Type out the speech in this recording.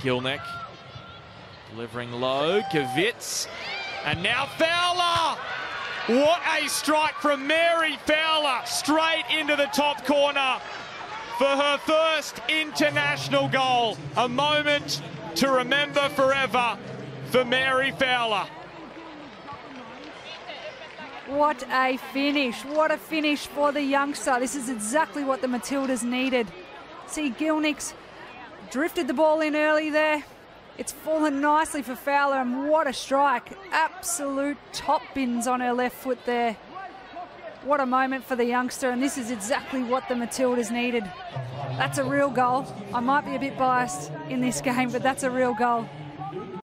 Gielnik delivering low. Kavitz. And now Fowler. What a strike from Mary Fowler straight into the top corner for her first international goal. A moment to remember forever for Mary Fowler. What a finish. What a finish for the youngster. This is exactly what the Matildas needed. See, Gielnik's drifted the ball in early there. It's fallen nicely for Fowler, and what a strike. Absolute top bins on her left foot there. What a moment for the youngster, and this is exactly what the Matildas needed. That's a real goal. I might be a bit biased in this game, but that's a real goal.